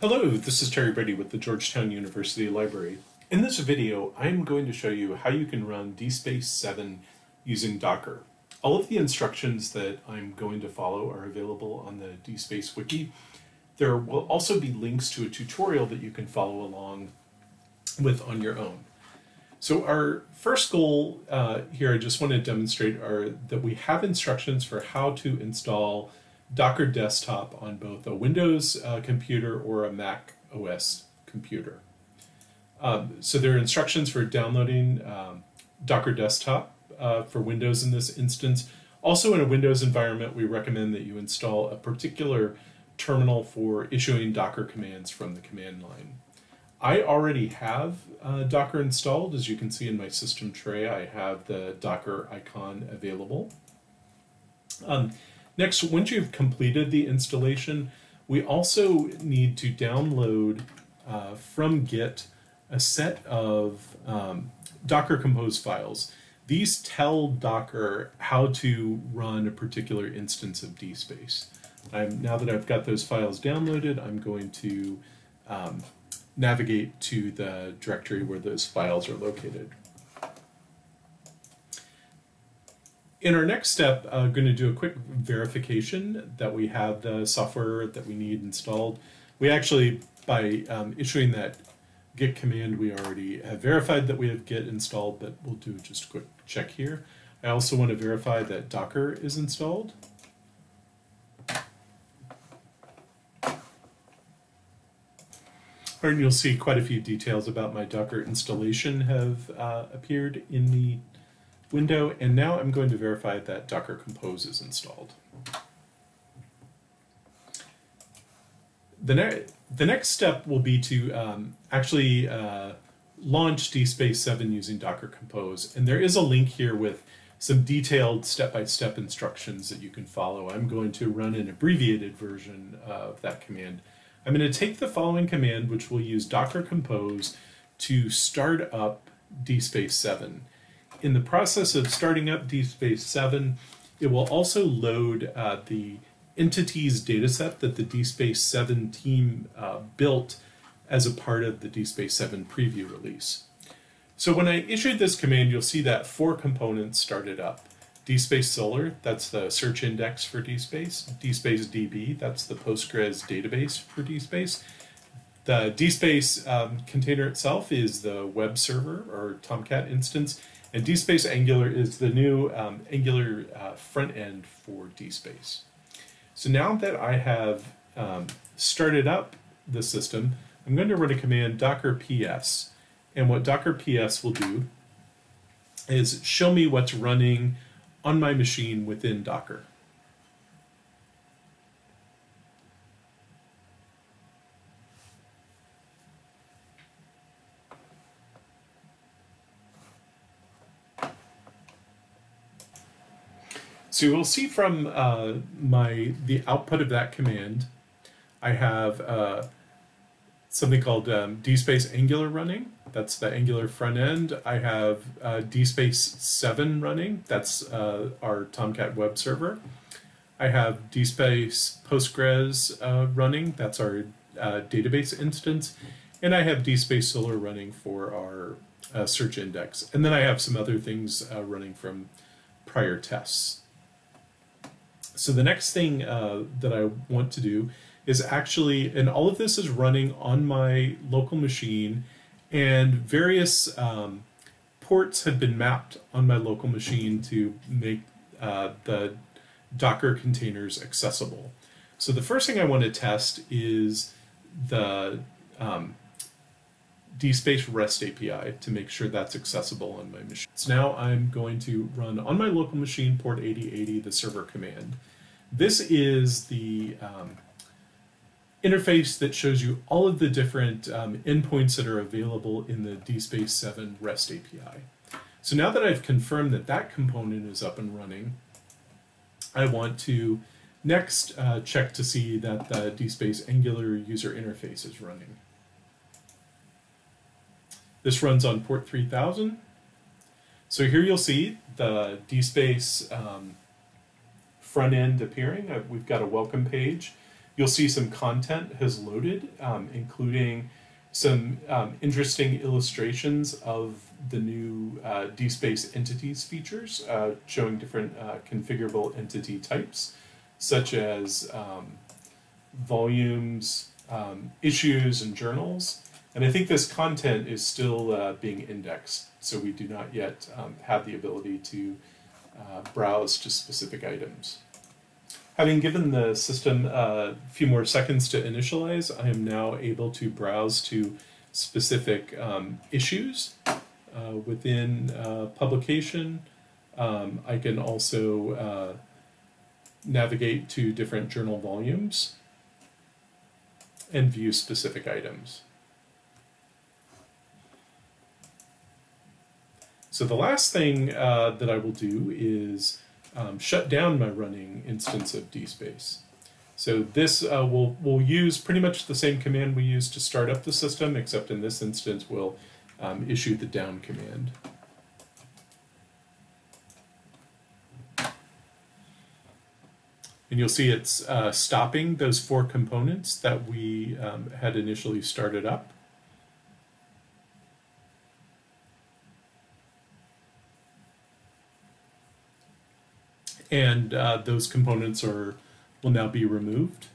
Hello, this is Terry Brady with the Georgetown University Library. In this video, I'm going to show you how you can run DSpace 7 using Docker. All of the instructions that I'm going to follow are available on the DSpace wiki. There will also be links to a tutorial that you can follow along with on your own. So our first goal uh, here I just want to demonstrate are that we have instructions for how to install Docker Desktop on both a Windows uh, computer or a Mac OS computer. Um, so there are instructions for downloading um, Docker Desktop uh, for Windows in this instance. Also in a Windows environment, we recommend that you install a particular terminal for issuing Docker commands from the command line. I already have uh, Docker installed. As you can see in my system tray, I have the Docker icon available. Um, next, once you've completed the installation, we also need to download uh, from Git a set of um, Docker Compose files. These tell Docker how to run a particular instance of DSpace. I'm, now that I've got those files downloaded, I'm going to um, navigate to the directory where those files are located. In our next step, I'm uh, going to do a quick verification that we have the software that we need installed. We actually, by um, issuing that git command, we already have verified that we have git installed, but we'll do just a quick check here. I also want to verify that Docker is installed. And you'll see quite a few details about my Docker installation have uh, appeared in the window. And now I'm going to verify that Docker Compose is installed. The, ne the next step will be to um, actually uh, launch DSpace 7 using Docker Compose. And there is a link here with some detailed step-by-step -step instructions that you can follow. I'm going to run an abbreviated version of that command I'm going to take the following command, which will use docker compose to start up DSpace 7. In the process of starting up DSpace 7, it will also load uh, the entities dataset that the DSpace 7 team uh, built as a part of the DSpace 7 preview release. So when I issued this command, you'll see that four components started up. DSpace Solr, that's the search index for DSpace. DSpace DB, that's the Postgres database for DSpace. The DSpace um, container itself is the web server or Tomcat instance, and DSpace Angular is the new um, Angular uh, front end for DSpace. So now that I have um, started up the system, I'm going to run a command docker ps, and what docker ps will do is show me what's running on my machine within Docker. So you will see from uh, my the output of that command, I have uh, something called um, DSpace Angular running. That's the Angular front end. I have uh, DSpace 7 running. That's uh, our Tomcat web server. I have DSpace Postgres uh, running. That's our uh, database instance. And I have DSpace Solr running for our uh, search index. And then I have some other things running from prior tests. So the next thing that I want to do is actually, and all of this is running on my local machine, and various um, ports have been mapped on my local machine to make uh, the Docker containers accessible. So the first thing I want to test is the um, DSpace REST API to make sure that's accessible on my machine. So now I'm going to run on my local machine port 8080 the server command. This is the um, interface that shows you all of the different um, endpoints that are available in the DSpace 7 REST API. So now that I've confirmed that that component is up and running, I want to next uh, check to see that the DSpace Angular user interface is running. This runs on port 3000. So here you'll see the DSpace um, front end appearing. Uh, we've got a welcome page you'll see some content has loaded, um, including some um, interesting illustrations of the new uh, DSpace entities features, uh, showing different uh, configurable entity types, such as um, volumes, um, issues, and journals. And I think this content is still uh, being indexed, so we do not yet um, have the ability to uh, browse to specific items. Having given the system a few more seconds to initialize, I am now able to browse to specific um, issues uh, within uh, publication. Um, I can also uh, navigate to different journal volumes and view specific items. So the last thing uh, that I will do is um, shut down my running instance of DSpace. So this uh, will will use pretty much the same command we use to start up the system, except in this instance we'll um, issue the down command. And you'll see it's uh, stopping those four components that we um, had initially started up. And uh, those components are will now be removed.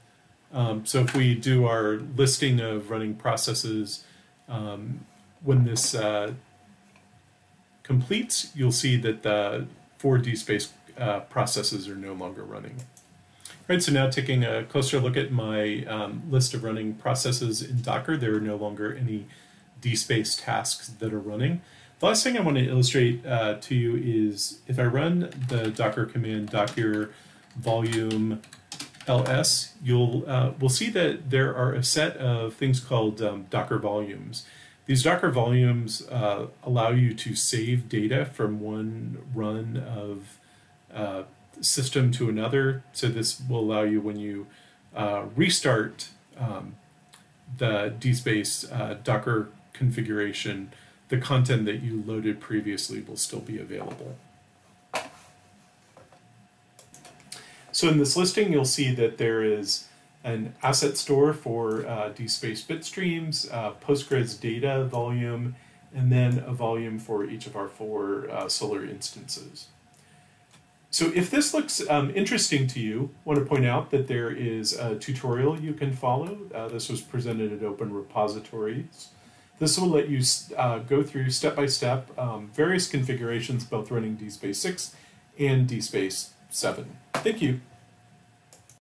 Um, so if we do our listing of running processes, um, when this uh, completes, you'll see that the four DSpace uh, processes are no longer running. All right, so now taking a closer look at my um, list of running processes in Docker, there are no longer any DSpace tasks that are running. The last thing I want to illustrate uh, to you is if I run the docker command docker volume ls, you'll uh, we'll see that there are a set of things called um, docker volumes. These docker volumes uh, allow you to save data from one run of uh, system to another. So this will allow you when you uh, restart um, the DSpace uh, Docker configuration the content that you loaded previously will still be available. So in this listing, you'll see that there is an asset store for uh, DSpace bitstreams, uh, Postgres data volume, and then a volume for each of our four uh, Solr instances. So if this looks um, interesting to you, I want to point out that there is a tutorial you can follow. Uh, this was presented at Open Repositories. This will let you uh, go through step by step um, various configurations, both running DSpace 6 and DSpace 7. Thank you.